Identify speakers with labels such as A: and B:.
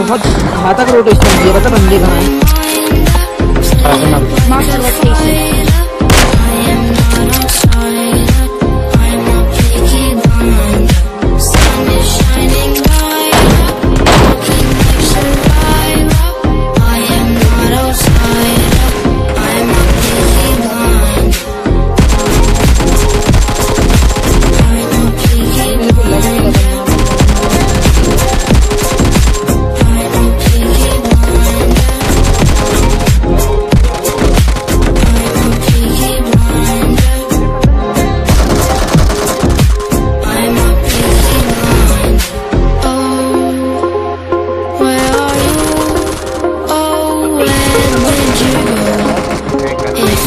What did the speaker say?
A: मत माता का रोटेशन ये बता बंदे कहाँ हैं?